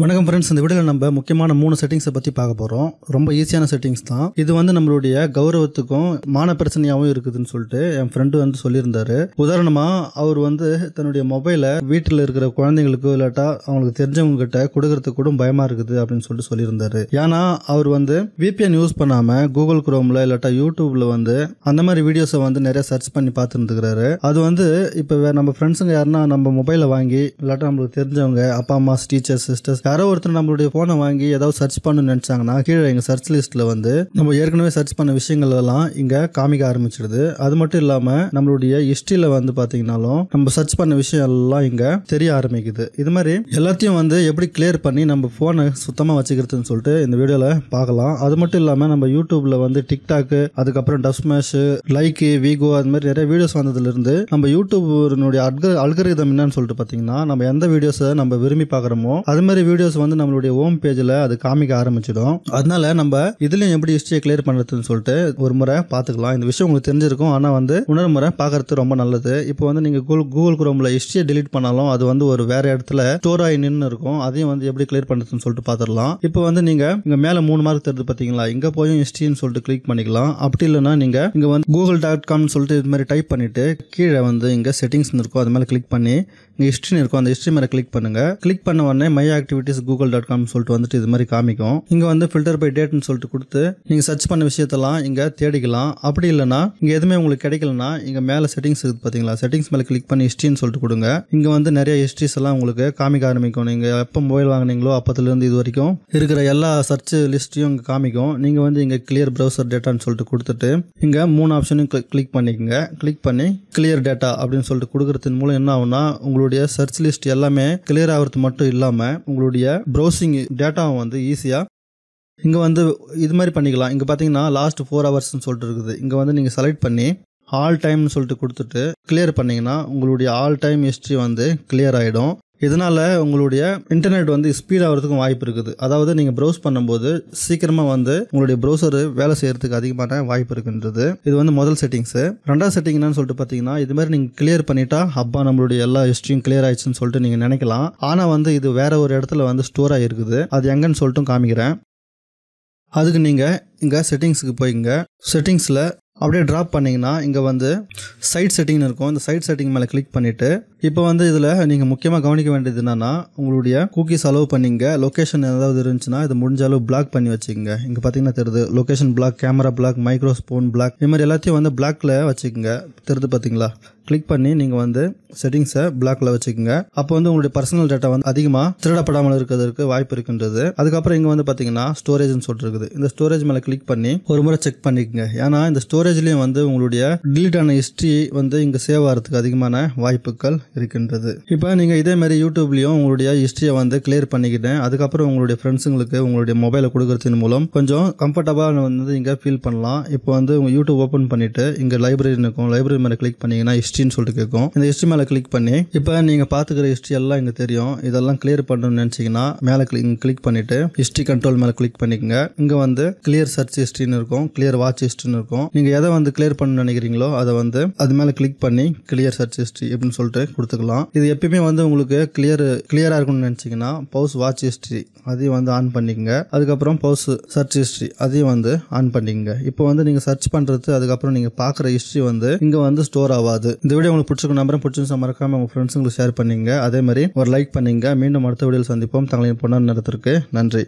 வணக்கம் ஃப்ரெண்ட்ஸ் இந்த வீடியோவில் நம்ம முக்கியமான மூணு செட்டிங்ஸை பற்றி பார்க்க போகிறோம் ரொம்ப ஈஸியான செட்டிங்ஸ் தான். இது வந்து நம்மளுடைய கௌரவத்துக்கும் மான பிரச்சனையாகவும் இருக்குதுன்னு சொல்லிட்டு என் ஃப்ரெண்டு வந்து சொல்லியிருந்தாரு. உதாரணமாக அவர் வந்து தன்னுடைய மொபைலை வீட்டில் இருக்கிற குழந்தைங்களுக்கு இல்லாட்டா அவங்களுக்கு தெரிஞ்சவங்க கிட்ட கொடுக்கறதுக்கு கூட பயமாக இருக்குது அப்படின்னு சொல்லிட்டு சொல்லியிருந்தாரு. ஏன்னா அவர் வந்து விபிஎன் யூஸ் பண்ணாமல் கூகுள் குரோமில் இல்லாட்டா யூடியூப்பில் வந்து அந்த மாதிரி வீடியோஸை வந்து நிறைய சர்ச் பண்ணி பார்த்துருந்துக்கிறாரு. அது வந்து இப்போ நம்ம ஃப்ரெண்ட்ஸுங்க யாருன்னா நம்ம மொபைலை வாங்கி இல்லாட்டா நம்மளுக்கு தெரிஞ்சவங்க அப்பா அம்மா டீச்சர்ஸ் சிஸ்டர்ஸ் யாரோ ஒருத்தர் நம்மளுடைய ஃபோனை வாங்கி ஏதாவது சர்ச் பண்ணணும்னு நினச்சாங்கன்னா கீழே எங்கள் சர்ச் லிஸ்ட்டில் வந்து நம்ம ஏற்கனவே சர்ச் பண்ண விஷயங்கள் எல்லாம் இங்கே காமிக்க ஆரம்பிச்சிடுது அது மட்டும் இல்லாமல் நம்மளுடைய ஹிஸ்ட்ரியில் வந்து பார்த்தீங்கன்னாலும் நம்ம சர்ச் பண்ண விஷயம் எல்லாம் இங்கே தெரிய ஆரம்பிக்குது. இது மாதிரி எல்லாத்தையும் வந்து எப்படி கிளியர் பண்ணி நம்ம ஃபோனை சுத்தமாக வச்சுக்கிறதுன்னு சொல்லிட்டு இந்த வீடியோவில் பார்க்கலாம். அது மட்டும் இல்லாமல் நம்ம யூடியூப்பில் வந்து டிக்டாக்கு அதுக்கப்புறம் டஸ்மேஷு லைக்கு வீகோ அது மாதிரி நிறைய வீடியோஸ் வந்ததுலேருந்து நம்ம யூடியூப்னுடைய அல்க அல்கரிதம் என்னன்னு சொல்லிட்டு பார்த்தீங்கன்னா நம்ம எந்த வீடியோஸை நம்ம விரும்பி பார்க்குறோமோ அது மாதிரி வீடியோஸ் வந்து நம்மளுடைய ஹோம் பேஜில் அது காமிக்க ஆரம்பிச்சிடும். அதனால நம்ம இதுலேயும் எப்படி ஹிஸ்ட்ரியை கிளியர் பண்ணுறதுன்னு சொல்லிட்டு ஒரு முறை பார்த்துக்கலாம். இந்த விஷயம் உங்களுக்கு தெரிஞ்சிருக்கும். ஆனால் வந்து உணர் முறை பார்க்கறது ரொம்ப நல்லது. இப்போ வந்து நீங்கள் கூகுள் கூகுள் குரோமில் ஹிஸ்ட்ரியை டிலீட் பண்ணாலும் அது வந்து ஒரு வேற இடத்துல ஸ்டோர் ஆகி நின்று இருக்கும். அதையும் வந்து எப்படி கிளியர் பண்ணுறதுன்னு சொல்லிட்டு பார்த்துடலாம். இப்போ வந்து நீங்கள் இங்கே மேலே மூணு மார்க் தருது பார்த்தீங்களா? இங்கே போய் ஹிஸ்ட்ரின்னு சொல்லிட்டு கிளிக் பண்ணிக்கலாம். அப்படி இல்லைன்னா நீங்கள் இங்கே வந்து கூகுள் டாட் காம்னு சொல்லிட்டு இது மாதிரி டைப் பண்ணிவிட்டு கீழே வந்து இங்கே செட்டிங்ஸ்னு இருக்கும். அது மேலே கிளிக் பண்ணி ஹிஸ்ட்ரின்னு இருக்கும். அந்த ஹிஸ்ட்ரி மேலே கிளிக் பண்ணுங்க. கிளிக் பண்ண உடனே my activities Google dot com சொல்லிட்டு வந்துட்டு இது மாதிரி காமிக்கும். இங்கே வந்து ஃபில்டர் பை டேட்னு சொல்லிட்டு கொடுத்து நீங்கள் சர்ச் பண்ண விஷயத்தெல்லாம் இங்கே தேடிக்கலாம். அப்படி இல்லைன்னா இங்கே எதுவுமே உங்களுக்கு கிடைக்கலனா இங்கே மேலே செட்டிங்ஸ் இருக்குது பார்த்தீங்களா செட்டிங்ஸ் மேலே கிளிக் பண்ணி ஹிஸ்ட்ரின்னு சொல்லிட்டு கொடுங்க. இங்கே வந்து நிறைய ஹிஸ்ட்ரிஸ் எல்லாம் உங்களுக்கு காமிக்க ஆரம்பிக்கும். நீங்கள் எப்போ மொபைல் வாங்குனீங்களோ அப்போதுலேருந்து இது வரைக்கும் இருக்கிற எல்லா சர்ச் லிஸ்ட்டையும் இங்கே காமிக்கும். நீங்கள் வந்து இங்கே கிளியர் ப்ரௌசர் டேட்டான்னு சொல்லிட்டு கொடுத்துட்டு இங்கே மூணு ஆப்ஷனையும் கிளிக் பண்ணிக்கோங்க. கிளிக் பண்ணி கிளியர் டேட்டா அப்படின்னு சொல்லிட்டு கொடுக்கறதன் மூலம் என்ன ஆகும்னா உங்களுடைய சர்ச் லிஸ்ட் எல்லாமே கிளியர் ஆகிறது மட்டும் இல்லாமல் உங்களுடைய ப்ரௌசிங் டேட்டாவை வந்து ஈஸியாக இங்கே வந்து இது மாதிரி பண்ணிக்கலாம். இங்கே பார்த்தீங்கன்னா லாஸ்ட் ஃபோர் ஹவர்ஸ்னு சொல்லிட்டு இருக்குது. இங்கே வந்து நீங்கள் செலக்ட் பண்ணி ஆல் டைம்னு சொல்லிட்டு கொடுத்துட்டு கிளியர் பண்ணிங்கன்னா உங்களுடைய ஆல் டைம் ஹிஸ்ட்ரி வந்து கிளியர் ஆகிடும் இதனால் உங்களுடைய இன்டர்நெட் வந்து ஸ்பீட் ஆகிறதுக்கும் வாய்ப்பு இருக்குது. அதாவது நீங்கள் ப்ரௌஸ் பண்ணும்போது சீக்கிரமாக வந்து உங்களுடைய ப்ரௌசர் வேலை செய்யறதுக்கு அதிகமான வாய்ப்பு இருக்குன்றது. இது வந்து முதல் செட்டிங்ஸு ரெண்டாவது செட்டிங் என்னன்னு சொல்லிட்டு பார்த்தீங்கன்னா இது மாதிரி நீங்கள் கிளியர் பண்ணிட்டா அப்பா நம்மளுடைய எல்லா ஹிஸ்ட்ரியும் கிளியர் ஆயிடுச்சுன்னு சொல்லிட்டு நீங்கள் நினைக்கலாம். ஆனால் வந்து இது வேற ஒரு இடத்துல வந்து ஸ்டோர் ஆகிருக்குது அது எங்கன்னு சொல்லிட்டும் காமிக்கிறேன். அதுக்கு நீங்கள் இங்கே செட்டிங்ஸுக்கு போய்ங்க. செட்டிங்ஸில் அப்படியே ட்ராப் பண்ணிங்கன்னா இங்கே வந்து சைட் செட்டிங்னு இருக்கும். இந்த சைட் செட்டிங் மேலே கிளிக் பண்ணிவிட்டு இப்போ வந்து இதில் நீங்கள் முக்கியமாக கவனிக்க வேண்டியது என்னென்னா உங்களுடைய குக்கீஸ் அலோவ் பண்ணிங்க. லொக்கேஷன் ஏதாவது இருந்துச்சுன்னா இது முடிஞ்ச அளவு பிளாக் பண்ணி வச்சுக்கோங்க. இங்கே பார்த்தீங்கன்னா தெரியுது location block camera block microphone block இது மாதிரி எல்லாத்தையும் வந்து பிளாக்ல வச்சுக்கோங்க. தெரியுது பார்த்தீங்களா கிளிக் பண்ணி நீங்கள் வந்து செட்டிங்ஸை பிளாக்ல வச்சுக்கோங்க. அப்போ வந்து உங்களுடைய பர்சனல் டேட்டா வந்து அதிகமாக திருடப்படாமல் இருக்கிறதுக்கு வாய்ப்பு இருக்கின்றது. அதுக்கப்புறம் இங்கே வந்து பார்த்தீங்கன்னா ஸ்டோரேஜ்னு சொல்லிருக்குது இந்த ஸ்டோரேஜ் மேலே கிளிக் பண்ணி ஒரு முறை செக் பண்ணிக்கோங்க. ஏன்னா இந்த ஸ்டோரேஜ்லேயும் வந்து உங்களுடைய டிலீட் ஆன ஹிஸ்ட்ரி வந்து இங்கே சேவ் ஆகிறதுக்கு அதிகமான வாய்ப்புகள் இருக்கின்றது. இப்போ நீங்கள் இதே மாதிரி யூடியூப்லேயும் உங்களுடைய ஹிஸ்ட்ரியை வந்து கிளியர் பண்ணிக்கிட்டேன். அதுக்கப்புறம் உங்களுடைய ஃப்ரெண்ட்ஸுங்களுக்கு உங்களுடைய மொபைலை கொடுக்கறதின் மூலம் கொஞ்சம் கம்ஃபர்டபுளாக வந்து இங்கே ஃபீல் பண்ணலாம். இப்போ வந்து உங்கள் யூடியூப் ஓப்பன் பண்ணிவிட்டு இங்கே லைப்ரரி இருக்கும் லைப்ரரி மேலே கிளிக் பண்ணீங்கன்னா ஹிஸ்ட்ரின்னு சொல்லிட்டு கேட்கும். இந்த ஹிஸ்ட்ரி மேலே கிளிக் பண்ணி இப்போ நீங்கள் பார்த்துக்கிற ஹிஸ்ட்ரி எல்லாம் இங்கே தெரியும். இதெல்லாம் கிளியர் பண்ணணும்னு நினச்சிங்கன்னா மேலே கிளிக் கிளிக் பண்ணிவிட்டு ஹிஸ்ட்ரி கண்ட்ரோல் மேலே கிளிக் பண்ணிக்கோங்க. இங்கே வந்து கிளியர் சர்ச் ஹிஸ்ட்ரின்னு இருக்கும். கிளியர் வாட்ச் ஹிஸ்ட்ரின்னு இருக்கும். நீங்கள் எதை வந்து கிளியர் பண்ணணும்னு நினைக்கிறீங்களோ அதை வந்து அது மேலே கிளிக் பண்ணி கிளியர் சர்ச் ஹிஸ்ட்ரி அப்படின்னு சொல்லிட்டு கொடுத்துக்கலாம். இது எப்பயுமே வந்து உங்களுக்கு கிளியர் கிளியராக இருக்கும்னு நினச்சிங்கன்னா பவுஸ் வாட்ச் ஹிஸ்ட்ரி அதையும் வந்து ஆன் பண்ணிக்கங்க. அதுக்கப்புறம் பவுஸ் சர்ச் ஹிஸ்ட்ரி அதையும் வந்து ஆன் பண்ணிக்கங்க. இப்போ வந்து நீங்கள் சர்ச் பண்ணுறது அதுக்கப்புறம் நீங்கள் பார்க்குற ஹிஸ்ட்ரி வந்து இங்கே வந்து ஸ்டோர் ஆகாது. இந்த வீடியோ உங்களுக்கு பிடிச்சிருக்க நம்பரும் பிடிச்சிருந்தா மறக்காமல் உங்கள் ஃப்ரெண்ட்ஸுங்களுக்கு ஷேர் பண்ணிங்க அதே மாதிரி ஒரு லைக் பண்ணிங்க மீண்டும் அடுத்த வீடியோவில் சந்திப்போம். தங்களின் பொண்ணு நேரத்திற்கு நன்றி.